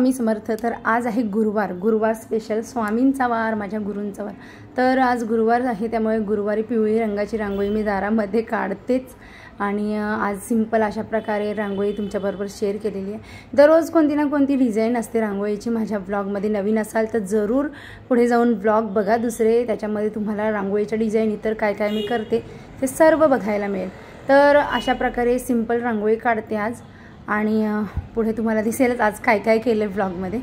स्वामी समर्थ. तर आज आहे गुरुवार. गुरुवार स्पेशल स्वामींचा वार माझ्या गुरूंचा वार. तर आज गुरुवार आहे त्यामुळे गुरुवारी पिवळी रंगाची रांगोळी मी दारामध्ये काढतेच. आणि आज सिंपल अशा प्रकारे रांगोळी तुमच्याबरोबर शेअर केलेली आहे. दररोज कोणती ना कोणती डिझाईन असते रांगोळीची माझ्या ब्लॉगमध्ये नवीन असाल तर जरूर पुढे जाऊन ब्लॉग बघा दुसरे. त्याच्यामध्ये तुम्हाला रांगोळीच्या डिझाईन इतर काय काय मी करते ते सर्व बघायला मिळेल. तर अशा प्रकारे सिंपल रांगोळी काढते आज. आणि पुढे तुम्हाला दिसेलच आज काय काय केलं आहे ब्लॉगमध्ये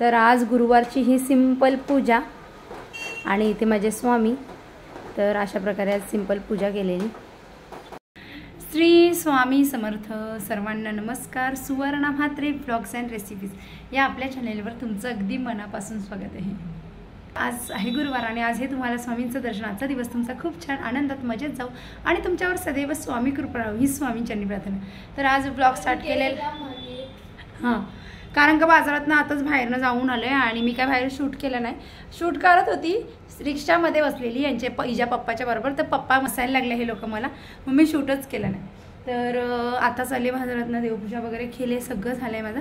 तर आज गुरुवारची ही सिंपल पूजा आणि इथे माझे स्वामी. तर अशा प्रकारे आज सिंपल पूजा केलेली. श्री स्वामी समर्थ सर्वांना नमस्कार. Suvarna Mhatre blogs and recipes या आपल्या चॅनेलवर तुमचं अगदी मनापासून स्वागत आहे. आज आहे गुरुवार आणि आज हे तुम्हाला स्वामींचं दर्शन आजचा दिवस. तुमचा खूप छान आनंदात मजेत जाऊ आणि तुमच्यावर सदैव स्वामी कृपा राहू ही स्वामींच्यांनी प्रार्थना. तर आज ब्लॉग स्टार्ट केलेला हां. कारण का बाजारातनं आताच बाहेरनं जाऊन आले आणि मी काय बाहेर शूट केलं नाही. शूट करत होती. रिक्षामध्ये बसलेली यांचे प इजा पप्पाच्या बरोबर. तर पप्पा मसायला लागले हे लोक मला. मग मी शूटच केलं नाही. तर आता चालले आले बाजारातनं देवपूजा वगैरे केले. सगळं झालं आहे माझं.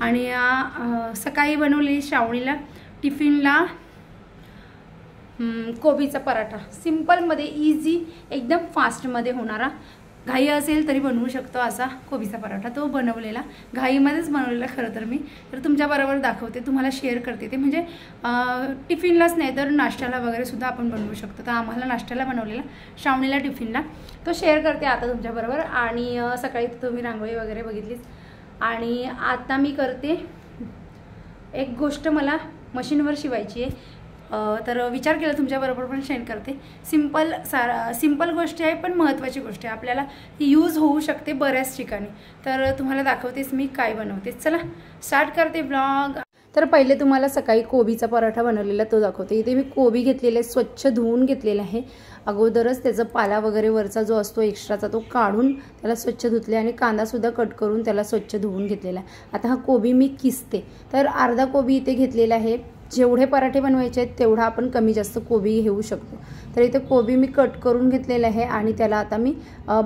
आणि सकाळी बनवलेली श्रावणीला टिफिनला कोबीचा पराठा. सिम्पलमध्ये इझी एकदम फास्टमध्ये होणारा घाई असेल तरी बनवू शकतो असा कोबीचा पराठा तो बनवलेला. घाईमध्येच बनवलेला खरं तर मी. तर तुमच्याबरोबर दाखवते तुम्हाला शेअर करते ते. म्हणजे टिफिनलाच नाही तर नाश्त्याला वगैरे सुद्धा आपण बनवू शकतो. तर आम्हाला नाश्त्याला बनवलेला श्रावणीला टिफिनला. तो शेअर करते आता तुमच्याबरोबर आणि सकाळी तुम्ही रांगोळी वगैरे बघितलीच. आणि आता मी करते एक गोष्ट मला मशीनवर शिवायची आहे. तर विचार केला तुमच्याबरोबर पण शेअर करते. सिंपल सारा सिंपल गोष्टी आहे पण महत्त्वाची गोष्ट आहे. आपल्याला ती यूज होऊ शकते बऱ्याच ठिकाणी. तर तुम्हाला दाखवतेच मी काय बनवते चला स्टार्ट करते ब्लॉग. तर पहिले तुम्हाला सकाळी कोबीचा पराठा बनवलेला तो दाखवते. इथे मी कोबी घेतलेला आहे स्वच्छ धुवून घेतलेला आहे. अगोदरच त्याचा पाला वगैरे वरचा जो असतो एक्स्ट्राचा तो काढून त्याला स्वच्छ धुतले आणि कांदासुद्धा कट करून त्याला स्वच्छ धुवून घेतलेला आहे. आता हा कोबी मी किसते. तर अर्धा कोबी इथे घेतलेला आहे. जेवढे पराठे बनवायचे आहेत तेवढा आपण कमी जास्त कोबी घेऊ शकतो. तर इथे कोबी मी कट करून घेतलेला आहे आणि त्याला आता मी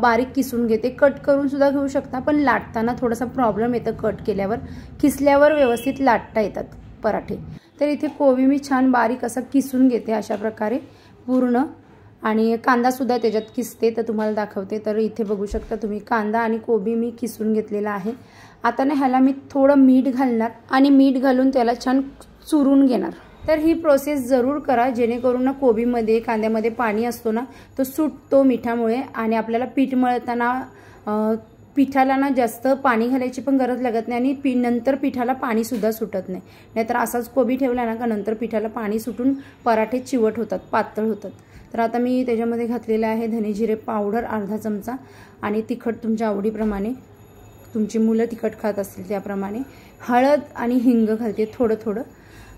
बारीक किसून घेते. कट करून सुद्धा घेऊ शकता पण लाटताना थोडासा प्रॉब्लेम येतं कट केल्यावर. किसल्यावर व्यवस्थित लाटता येतात पराठे. तर इथे कोबी मी छान बारीक असं किसून घेते अशा प्रकारे पूर्ण. आणि कांदासुद्धा त्याच्यात किसते तर तुम्हाला दाखवते. तर इथे बघू शकता तुम्ही कांदा आणि कोबी मी किसून घेतलेला आहे. आता ना ह्याला मी थोडं मीठ घालणार आणि मीठ घालून त्याला छान चुरून घेणार. तर ही प्रोसेस जरूर करा जेणेकरून ना कोबीमध्ये कांद्यामध्ये पाणी असतो ना तो सुटतो मिठामुळे आणि आपल्याला पीठ मळताना पिठाला ना जास्त पाणी घालायची पण गरज लागत नाही आणि पी नंतर पिठाला पाणीसुद्धा सुटत नाही. नाहीतर असाच कोबी ठेवला ना का नंतर पिठाला पाणी सुटून पराठे चिवट होतात पातळ होतात. तर आता मी त्याच्यामध्ये घातलेलं आहे धने जिरे पावडर अर्धा चमचा आणि तिखट तुमच्या आवडीप्रमाणे. तुमची मुलं तिखट खात असतील त्याप्रमाणे. हळद आणि हिंग घालते थोडं थोडं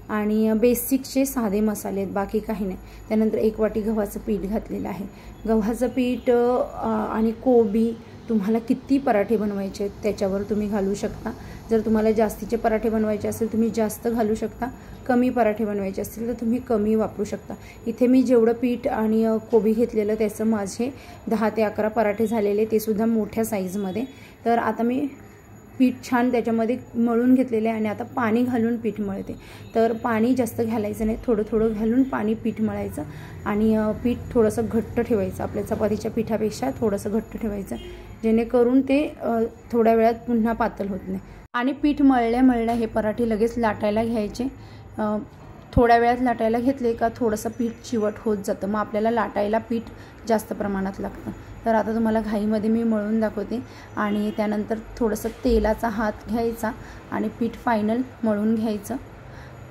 आणि बेसिकचे साधे मसाले आहेत बाकी काही नाही. त्यानंतर एक वाटी गव्हाचं पीठ घातलेलं आहे. गव्हाचं पीठ आणि कोबी तुम्हाला किती पराठे बनवायचे आहेत त्याच्यावर तुम्ही घालू शकता. जर तुम्हाला जास्तीचे पराठे बनवायचे असेल तुम्ही जास्त घालू शकता. कमी पराठे बनवायचे असतील तर तुम्ही कमी वापरू शकता. इथे मी जेवढं पीठ आणि कोबी घेतलेलं त्याचं माझे दहा ते अकरा पराठे झालेले ते सुद्धा मोठ्या साईजमध्ये तर आता मी पीठ छान त्याच्यामध्ये मळून घेतलेले आहे आणि आता पाणी घालून पीठ मळते. तर पाणी जास्त घालायचं नाही थोडं थोडं घालून पाणी पीठ मळायचं आणि पीठ थोडंसं घट्ट ठेवायचं. आपल्या चपातीच्या पिठापेक्षा थोडंसं घट्ट ठेवायचं जेणेकरून ते थोड्या वेळात पुन्हा पातळ होत नाही. आणि पीठ मळल्या मळल्या हे पराठे लगेच लाटायला घ्यायचे. थोड्या वेळात लाटायला घेतले का थोडंसं पीठ चिवट होत जातं. मग आपल्याला लाटायला पीठ जास्त प्रमाणात लागतं. तर आता तुम्हाला घाईमध्ये मी मळून दाखवते. आणि त्यानंतर थोडंसं तेलाचा हात घ्यायचा आणि पीठ फायनल मळून घ्यायचं.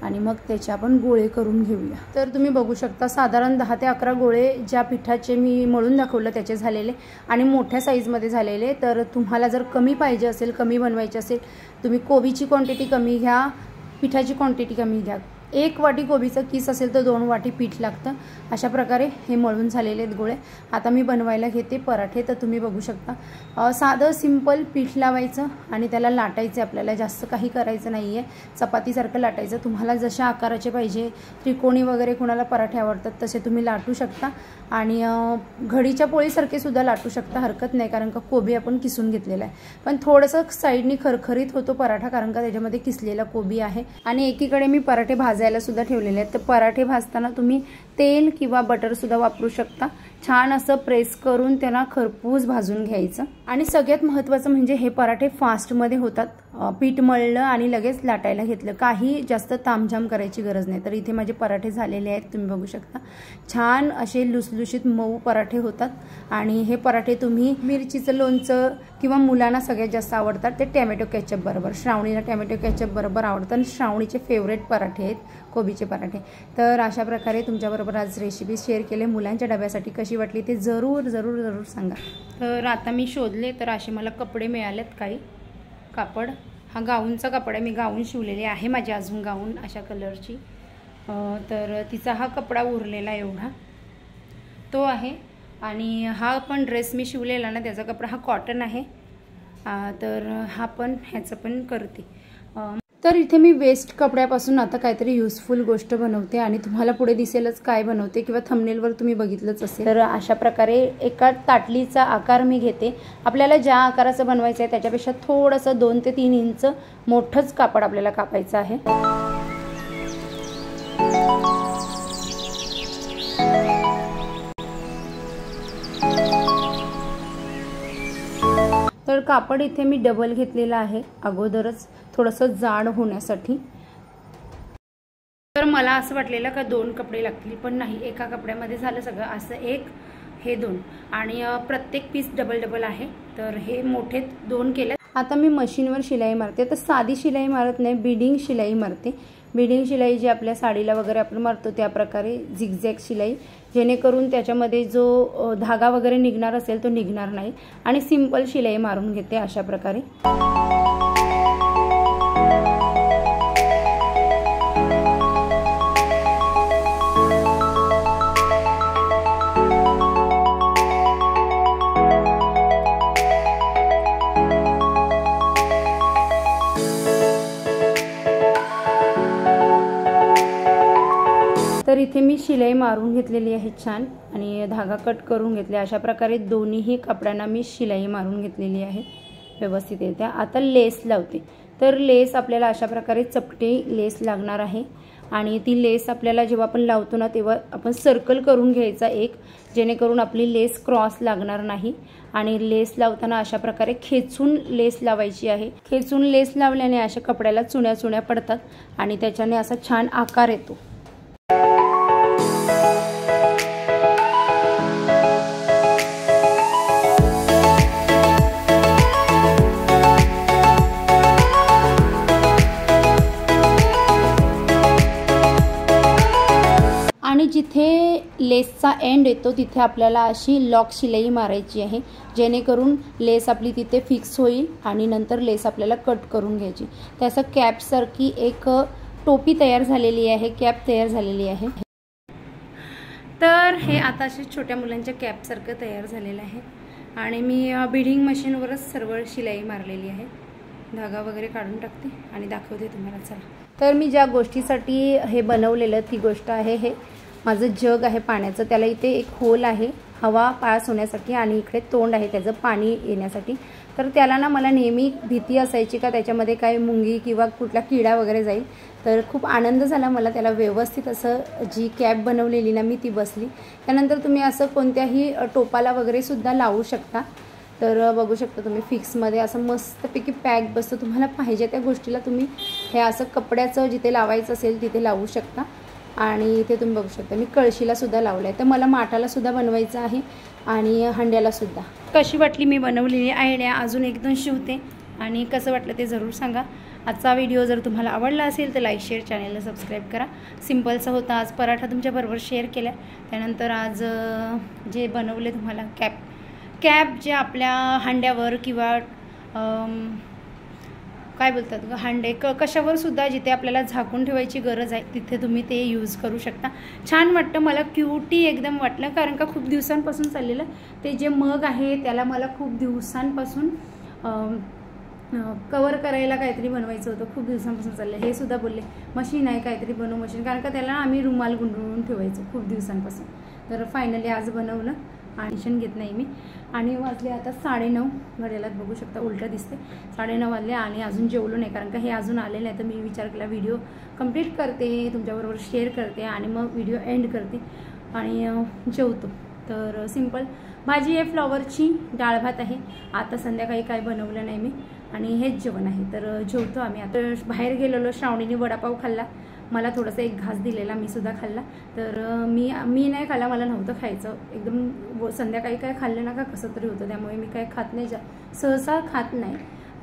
आणि मग त्याचे आपण गोळे करून घेऊया. तर तुम्ही बघू शकता साधारण दहा ते अकरा गोळे ज्या पिठाचे मी मळून दाखवलं त्याचे झालेले आणि मोठ्या साईजमध्ये झालेले. तर तुम्हाला जर कमी पाहिजे असेल कमी बनवायचे असेल तुम्ही कोबीची क्वांटिटी कमी घ्या पिठाची क्वांटिटी कमी घ्या. एक वाटी कोबीचं किस असेल तर दोन वाटी पीठ लागतं. अशा प्रकारे हे मळून झालेले आहेत गोळे. आता मी बनवायला घेते पराठे तर तुम्ही बघू शकता. साधं सिंपल पीठ लावायचं आणि त्याला लाटायचं आपल्याला. जास्त काही करायचं नाही आहे चपातीसारखं लाटायचं. तुम्हाला जशा आकाराचे पाहिजे त्रिकोणी वगैरे कुणाला पराठे आवडतात तसे तुम्ही लाटू शकता. आणि घडीच्या पोळीसारखे सुद्धा लाटू शकता. हरकत नाही कारण का कोबी आपण किसून घेतलेला आहे. पण थोडंसं साईडनी खरखरीत होतो पराठा कारण का त्याच्यामध्ये किसलेला कोबी आहे. आणि एकीकडे मी पराठे भाजायला सुद्धा ठेवलेले आहेत. तर पराठे भाजताना तुम्ही तेल किंवा बटरसुद्धा वापरू शकता. छान असं प्रेस करून त्यांना खरपूस भाजून घ्यायचं. आणि सगळ्यात महत्त्वाचं म्हणजे हे पराठे फास्टमध्ये होतात. पीठ मळलं आणि लगेच लाटायला घेतलं. काही जास्त तामझाम करायची गरज नाही. तर इथे माझे पराठे झालेले आहेत तुम्ही बघू शकता. छान असे लुसलुशीत मऊ पराठे होतात. आणि हे पराठे तुम्ही मिरचीचं लोणचं किंवा मुलांना सगळ्यात जास्त आवडतात ते टॅमॅटो कॅचअप बरोबर. श्रावणीला टॅमॅटो कॅचअप बरोबर आवडतात आणि श्रावणीचे फेवरेट पराठे आहेत. कोबीचे पराठे. तर अशा प्रकारे तुमच्याबरोबर आज रेसिपी शेअर केले. मुलांच्या डब्यासाठी कशी वाटली ते जरूर जरूर जरूर सांगा. तर आता मी शोधले तर असे मला कपडे मिळालेत काही. कापड. हा गाऊनचा कपडा आहे मी गाऊन शिवलेले आहे माझी अजून गाऊन अशा कलरची तर तिचा हा कपडा उरलेला एवढा. तो आहे. आणि हा पण ड्रेस मी शिवलेला ना त्याचा कपडा हा कॉटन आहे. तर हा पण ह्याचं पण करते. तर इथे मी वेस्ट कपड्यापासून आता काहीतरी युजफुल गोष्ट बनवते आणि तुम्हाला पुढे दिसेलच काय बनवते किंवा थंबनेलवर तुम्ही बघितलंच असेल. तर अशा प्रकारे एका ताटलीचा आकार मी घेते. आपल्याला ज्या आकाराचं बनवायचं आहे त्याच्यापेक्षा थोडंसं दोन ते तीन इंच मोठंच कापड आपल्याला कापायचं आहे. तर कापड इथे मी डबल घेतलेलं आहे अगोदरच. थोडंसं जाड होण्यासाठी. तर मला असं वाटलेलं का दोन कपडे लागतील पण नाही एका कपड्यामध्ये झालं सगळं. असं एक हे दोन. आणि प्रत्येक पीस डबल डबल आहे. तर हे मोठे दोन केले आता मी मशीनवर शिलाई मारते. तर साधी शिलाई मारत नाही बिडिंग शिलाई मारते. बिडिंग शिलाई जी आपल्या साडीला वगैरे आपण मारतो त्या प्रकारे झिगझॅग शिलाई जेणेकरून त्याच्यामध्ये जो धागा वगैरे निघणार असेल तो निघणार नाही. आणि सिंपल शिलाई मारून घेते अशा प्रकारे. इथे मी शिलाई मारून घेतलेली आहे छान आणि धागा कट करून घेतले. अशा प्रकारे दोन्हीही कपड्यांना मी शिलाई मारून घेतलेली आहे व्यवस्थित येते आता लेस लावते. तर लेस आपल्याला अशा प्रकारे चपटे लेस लागणार आहे. आणि ती लेस आपल्याला जेव्हा आपण लावतो ना तेव्हा आपण सर्कल करून घ्यायचा एक जेणेकरून आपली लेस क्रॉस लागणार नाही. आणि लेस लावताना अशा प्रकारे खेचून लेस लावायची आहे. खेचून लेस लावल्याने अशा कपड्याला चुण्या चुण्या पडतात आणि त्याच्याने असा छान आकार येतो. लेसचा एंड येतो तिथे आपल्याला अशी लॉक शिलाई मारायची आहे. जेणेकरून लेस आपली तिथे फिक्स होईल आणि नंतर लेस आपल्याला कट करून घ्यायची. त्याचं कॅपसारखी एक टोपी तयार झालेली आहे. कॅप तयार झालेली आहे. तर हे आता असे छोट्या मुलांच्या कॅपसारखं तयार झालेलं आहे. आणि मी बिडिंग मशीनवरच सर्व शिलाई मारलेली आहे. धागा वगैरे काढून टाकते आणि दाखवते तुम्हाला. चला. तर मी ज्या गोष्टीसाठी हे बनवलेलं ती गोष्ट आहे हे. माझं जग आहे पाण्याचं त्याला इथे एक होल आहे हवा पास होण्यासाठी आणि इकडे तोंड आहे त्याचं पाणी येण्यासाठी. तर त्याला ना मला नेहमी भीती असायची का त्याच्यामध्ये काय मुंगी किंवा कुठला किडा वगैरे जाईल. तर खूप आनंद झाला मला त्याला व्यवस्थित असं जी कॅब बनवलेली ना मी ती बसली. त्यानंतर तुम्ही असं कोणत्याही टोपाला वगैरे सुद्धा लावू शकता. तर बघू शकता तुम्ही फिक्समध्ये असं मस्तपैकी पॅक बसतं. तुम्हाला पाहिजे त्या गोष्टीला तुम्ही हे असं कपड्याचं जिथे लावायचं असेल तिथे लावू शकता. आणि इथे तुम्ही बघू शकता. मी कळशीला सुद्धा लावलं आहे तर मला माठाला सुद्धा बनवायचं आहे आणि हंड्याला सुद्धा. कशी वाटली मी बनवलेली? आयडिया अजून एक दोन शिवते. आणि कसं वाटलं ते जरूर सांगा. आजचा व्हिडिओ जर तुम्हाला आवडला असेल तर लाईक शेअर चॅनलला सबस्क्राईब करा. सिम्पलचा होता आज पराठा तुमच्याबरोबर शेअर केला. त्यानंतर आज जे बनवले तुम्हाला कॅप कॅप जे आपल्या हांड्यावर किंवा काय बोलतात ग? हांडे. क कशावर सुद्धा जिथे आपल्याला झाकून ठेवायची गरज आहे तिथे तुम्ही ते यूज करू शकता. छान वाटतं मला क्युटी एकदम वाटलं कारण का खूप दिवसांपासून चाललेलं. ते जे मग आहे त्याला मला खूप दिवसांपासून कवर करायला काहीतरी बनवायचं होतं खूप दिवसांपासून चाललं हे सुद्धा बोलले मशीन आहे काहीतरी बनवू मशीन. कारण का त्याला आम्ही रुमाल गुंडळून ठेवायचो खूप दिवसांपासून. तर फायनली आज बनवलं. ॲडमिशन घेत नाही मी. आणि वाजले आता साडेनऊ. घड्यालात बघू शकता उलटं दिसते साडेनऊ वाजले आणि अजून जेवलो नाही कारण का हे अजून आले नाही तर मी विचार केला व्हिडिओ कंप्लीट करते तुमच्याबरोबर शेअर करते आणि मग व्हिडिओ एंड करते. आणि जेवतो. तर सिंपल. भाजी आहे फ्लॉवरची डाळ भात आहे. आता संध्याकाळी काय बनवलं नाही मी. आणि हेच जेवण आहे. तर जेवतो आम्ही. आता बाहेर गेलेलो श्रावणीने वडापाव खाल्ला. मला थोडासा एक घास दिलेला मी सुद्धा खाल्ला. तर मी मी नाही खाल्ला मला नव्हतं खायचं. एकदम संध्याकाळी काय खाल्लं ना का कसं तरी होतं. त्यामुळे मी काय खात नाही जा सहसा खात नाही.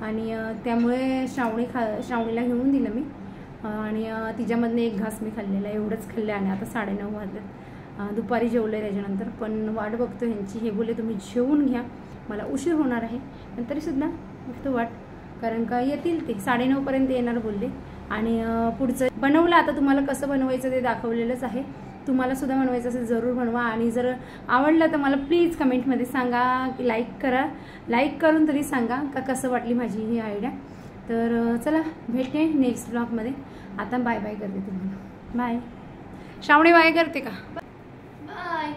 आणि त्यामुळे श्रावणी खा श्रावणीला घेऊन दिलं मी. आणि तिच्यामधनं एक घास मी खाल्लेला एवढंच खाल्लं आणि आता साडेनऊ वाजले. दुपारी जेवलं आहे त्याच्यानंतर. पण वाट बघतो ह्यांची. हे बोले तुम्ही जेवून घ्या. मला उशीर होणार आहे. पण तरीसुद्धा बघतो वाट. कारण का येतील ते. साडेनऊपर्यंत येणार बोलले. आणि पुढचं बनवलं आता तुम्हाला कसं बनवायचं ते दाखवलेलंच आहे. तुम्हाला सुद्धा बनवायचं असेल जरूर बनवा. आणि जर आवडलं तर मला प्लीज कमेंटमध्ये सांगा लाईक करा. लाईक करून तरी सांगा का कसं वाटली माझी ही आयडिया. तर चला भेटते नेक्स्ट ब्लॉगमध्ये. आता बाय बाय करते तुम्हाला. बाय. श्रावणी बाय करते का? बाय.